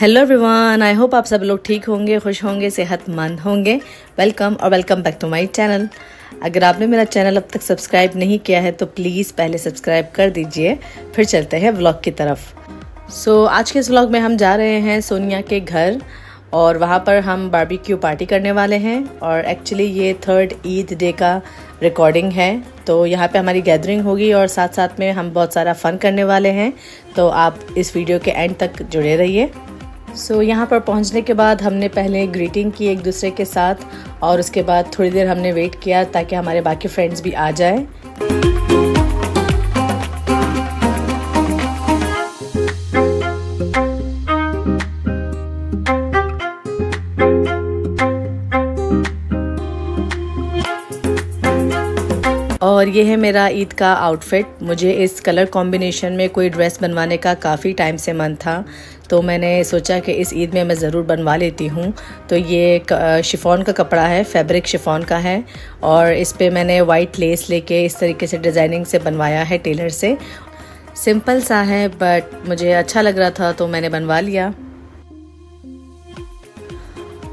Hello everyone I hope आप सब लोग ठीक होंगे खुश होंगे सेहतमंद होंगे. वेलकम और welcome back to my channel अगर आपने मेरा चैनल अब तक सब्सक्राइब नहीं किया है तो प्लीज़ पहले सब्सक्राइब कर दीजिए फिर चलते हैं व्लॉग की तरफ़. सो so, आज के इस व्लॉग में हम जा रहे हैं सोनिया के घर और वहाँ पर हम बारबेक्यू पार्टी करने वाले हैं और एक्चुअली ये थर्ड ईद डे का रिकॉर्डिंग है. तो यहाँ पे हमारी गैदरिंग होगी और साथ साथ में हम बहुत सारा फ़न करने वाले हैं. तो आप इस वीडियो के एंड तक जुड़े रहिए. सो so, यहाँ पर पहुँचने के बाद हमने पहले ग्रीटिंग की एक दूसरे के साथ और उसके बाद थोड़ी देर हमने वेट किया ताकि हमारे बाकी फ्रेंड्स भी आ जाए। और ये है मेरा ईद का आउटफिट मुझे इस कलर कॉम्बिनेशन में कोई ड्रेस बनवाने का काफ़ी टाइम से मन था तो मैंने सोचा कि इस ईद में मैं ज़रूर बनवा लेती हूँ. तो ये शिफॉन का कपड़ा है फैब्रिक शिफॉन का है और इस पर मैंने वाइट लेस लेके इस तरीके से डिज़ाइनिंग से बनवाया है टेलर से. सिंपल सा है बट मुझे अच्छा लग रहा था तो मैंने बनवा लिया.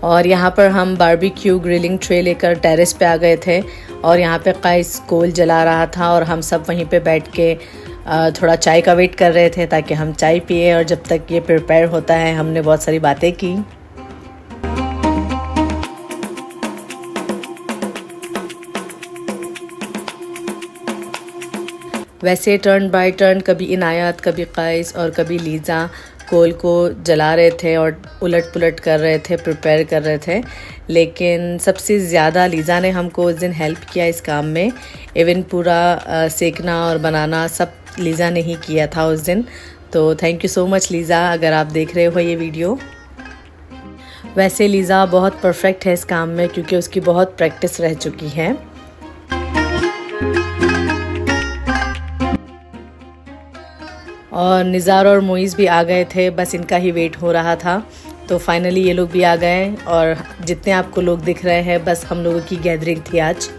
और यहाँ पर हम बारबेक्यू ग्रिलिंग ट्रे लेकर टेरेस पे आ गए थे. और यहाँ पे कैस कोल जला रहा था और हम सब वहीं पे बैठ के थोड़ा चाय का वेट कर रहे थे ताकि हम चाय पिए और जब तक ये प्रिपेयर होता है, हमने बहुत सारी बातें की। वैसे टर्न बाय टर्न कभी इनायत, कभी कैस और कभी लीज़ा कोल को जला रहे थे और उलट पुलट कर रहे थे प्रिपेयर कर रहे थे। लेकिन सबसे ज़्यादा लीज़ा ने हमको उस दिन हेल्प किया इस काम में। इवन पूरा सेकना और बनाना सब लीज़ा ने ही किया था उस दिन। तो thank you so much Lisa, अगर आप देख रहे हो ये वीडियो वैसे लीज़ा बहुत परफेक्ट है इस काम में, क्योंकि उसकी बहुत प्रैक्टिस रह चुकी है। और निज़ार और मोइज़ भी आ गए थे, बस इनका ही वेट हो रहा था। तो फाइनली ये लोग भी आ गए और जितने आपको लोग दिख रहे हैं, बस हम लोगों की गैदरिंग थी आज।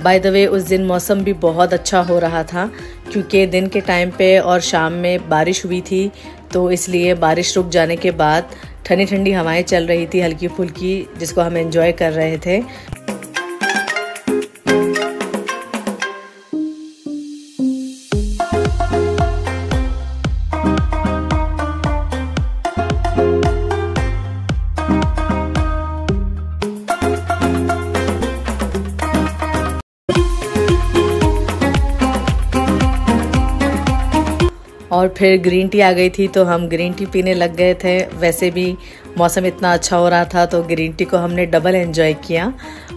बाय द वे उस दिन मौसम भी बहुत अच्छा हो रहा था, क्योंकि दिन के टाइम पे और शाम में बारिश हुई थी तो इसलिए बारिश रुक जाने के बाद ठंडी ठंडी हवाएँ चल रही थी हल्की फुल्की जिसको हम एंजॉय कर रहे थे। और फिर ग्रीन टी आ गई थी तो हम ग्रीन टी पीने लग गए थे। वैसे भी मौसम इतना अच्छा हो रहा था तो ग्रीन टी को हमने डबल एंजॉय किया।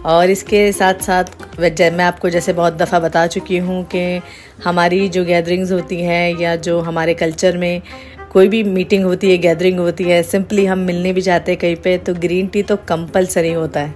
और इसके साथ साथ मैं आपको जैसे बहुत दफ़ा बता चुकी हूँ कि हमारी जो गैदरिंग्स होती हैं या जो हमारे कल्चर में कोई भी मीटिंग होती है गैदरिंग होती है सिंपली हम मिलने भी जाते हैं कहीं पे तो ग्रीन टी तो कंपलसरी होता है।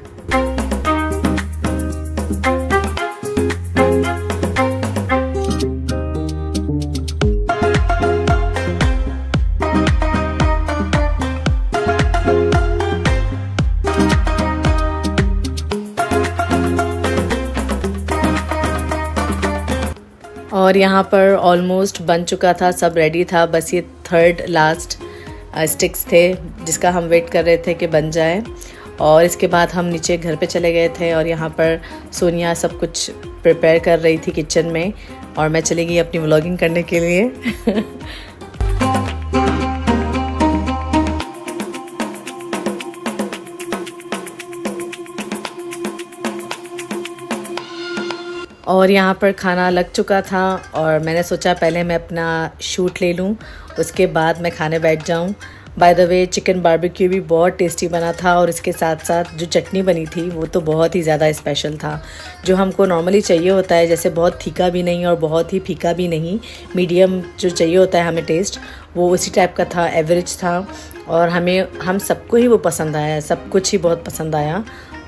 और यहाँ पर ऑलमोस्ट बन चुका था, सब रेडी था, बस ये थर्ड लास्ट स्टिक्स थे, जिसका हम वेट कर रहे थे कि बन जाए। और इसके बाद हम नीचे घर पे चले गए थे और यहाँ पर सोनिया सब कुछ प्रिपेयर कर रही थी किचन में। और मैं चली गई अपनी व्लॉगिंग करने के लिए। और यहाँ पर खाना लग चुका था और मैंने सोचा पहले मैं अपना शूट ले लूँ, उसके बाद मैं खाने बैठ जाऊँ। By the way chicken barbecue भी बहुत टेस्टी बना था और इसके साथ साथ जो चटनी बनी थी, वो तो बहुत ही ज़्यादा स्पेशल था। जो हमको नॉर्मली चाहिए होता है, जैसे बहुत फीका भी नहीं और बहुत ही फीका भी नहीं मीडियम जो चाहिए होता है हमें टेस्ट वो उसी टाइप का था एवरेज था। और हमें, हम सबको ही वो पसंद आया, सब कुछ ही बहुत पसंद आया।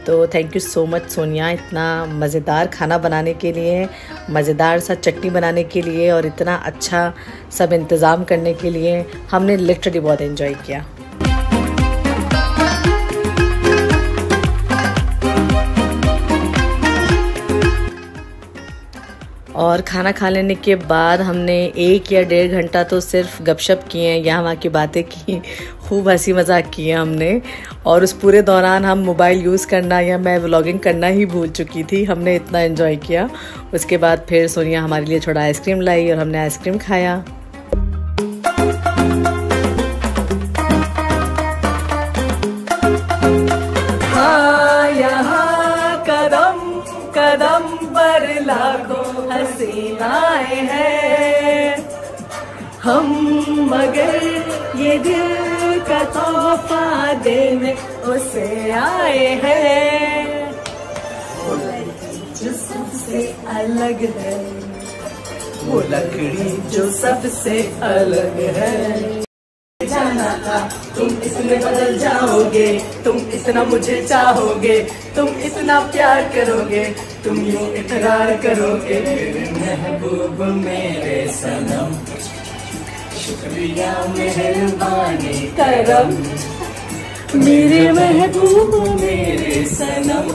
तो thank you so much Sonia इतना मज़ेदार खाना बनाने के लिए, मज़ेदार सा चटनी बनाने के लिए और इतना अच्छा सब इंतज़ाम करने के लिए हमने लिटरली बहुत इन्जॉय किया। और खाना खा लेने के बाद हमने एक या डेढ़ घंटा तो सिर्फ़ गपशप किए हैं, यहाँ वहाँ की बातें की। खूब हँसी मज़ाक किए हमने। और उस पूरे दौरान हम मोबाइल यूज़ करना या मैं व्लॉगिंग करना ही भूल चुकी थी। हमने इतना इन्जॉय किया। उसके बाद फिर सोनिया हमारे लिए थोड़ा आइसक्रीम लाई और हमने आइसक्रीम खाया। हम मगर ये दिल का तोहफा देने उसे आए हैं। सबसे अलग है, वो लकड़ी जो सबसे अलग है। जाना था, तुम इसमें बदल जाओगे, तुम इतना मुझे चाहोगे, तुम इतना प्यार करोगे, तुम यूँ इकरार करोगे, मेरे महबूब मेरे सनम। करम। मेरे महबूब मेरे सनम।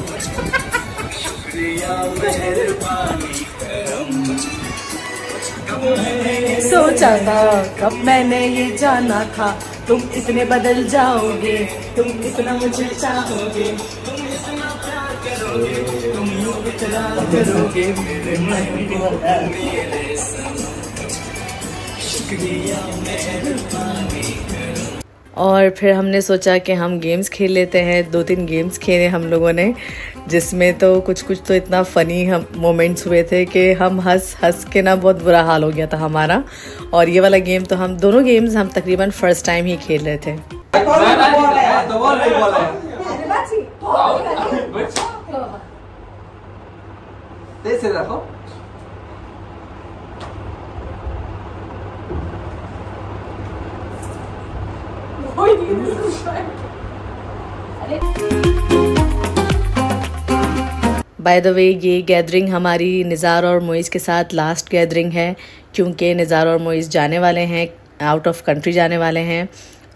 सोचा था कब मैंने ये जाना था। तुम इतने बदल जाओगे तुम इतना मुझे चाहोगे। तुम इतना प्यार करोगे तुम यूँ इतना करोगे। मेरे महबूब मेरे मेहरबानी और फिर हमने सोचा कि हम गेम्स खेल लेते हैं। दो तीन गेम्स खेले हम लोगों ने जिसमें तो कुछ कुछ तो इतना फ़नी हम मोमेंट्स हुए थे कि हम हंस हंस के ना बहुत बुरा हाल हो गया था हमारा। और ये वाला गेम तो हम दोनों गेम्स हम तकरीबन फ़र्स्ट टाइम ही खेल रहे थे। रखो बाय द वे ये गैदरिंग हमारी निज़ार और मोइज़ के साथ लास्ट गैदरिंग है, क्योंकि निज़ार और मोइज़ जाने वाले हैं आउट ऑफ़ कंट्री जाने वाले हैं,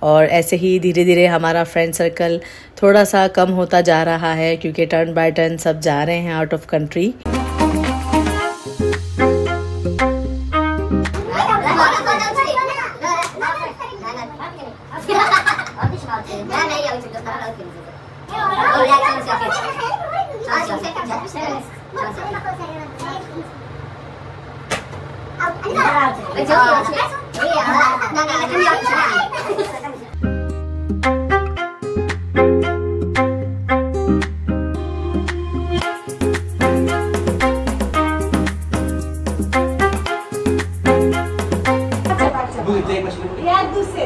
और ऐसे ही धीरे धीरे हमारा फ्रेंड सर्कल थोड़ा सा कम होता जा रहा है, क्योंकि टर्न बाय टर्न सब जा रहे हैं आउट ऑफ़ कंट्री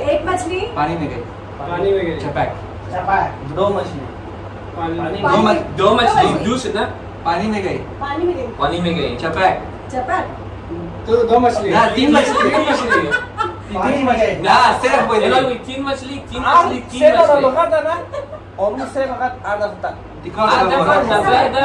एक मछली। पानी में गई। पानी में गई। चपैक चपैक दो मछली। पानी दो मछली जूस ना पानी में गई पानी में गई पानी में गई चपैक चपैक तो दो मछली ना तीन मछली तीन मछली तीन मछली ना सिर्फ बोल दे तीन मछली तीन मछली तीन मछली ना Om saya makan ada tak? Ada ada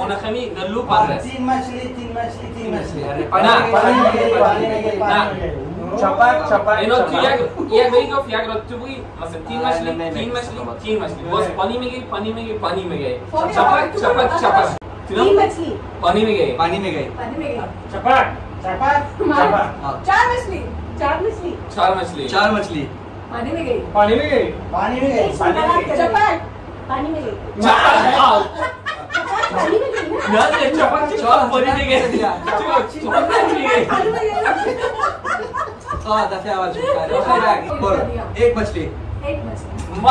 और खमी लूप आ रहा है तीन मछली तीन मछली तीन मछली ना पानी में गई पानी में गई ना चपाक चपाक इनो तू या या गई को या गई तू मतलब तीन मछली तीन मछली तीन मछली बस पानी में गई पानी में गई पानी में गई चपाक चपाक चपाक तीन मछली पानी में गई पानी में गई पानी में गई चपाक चपाक चपाक चार मछली चार मछली चार मछली चार मछली पानी में गई पानी में गई पानी में गई पानी में गई चपाक पानी में गई में यार चपाक चपाक पानी में गई चपाक पानी में गई हाँ दफे आवाज़ एक मछली एक मछली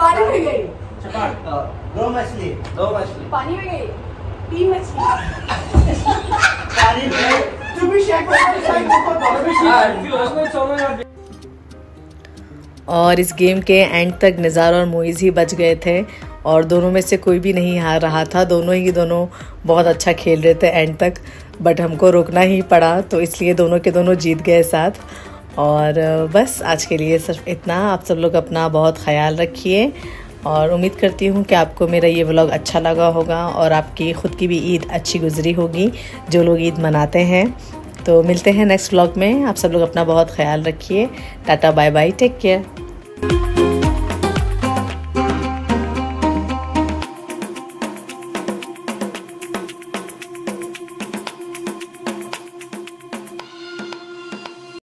पानी में गई। दो मछली। दो मछली। पानी में गई। तीन मछली। पानी में तू भी शेक और इस गेम के एंड तक निज़ार और मोइज़ ही बच गए थे और दोनों में से कोई भी नहीं हार रहा था। दोनों ही दोनों बहुत अच्छा खेल रहे थे एंड तक। बट हमको रोकना ही पड़ा तो इसलिए दोनों के दोनों जीत गए साथ। और बस आज के लिए सिर्फ़ इतना। आप सब लोग अपना बहुत ख्याल रखिए और उम्मीद करती हूँ कि आपको मेरा ये व्लॉग अच्छा लगा होगा और आपकी ख़ुद की भी ईद अच्छी गुजरी होगी, जो लोग ईद मनाते हैं। तो मिलते हैं नेक्स्ट व्लॉग में। आप सब लोग अपना बहुत ख्याल रखिए। Tata bye bye take care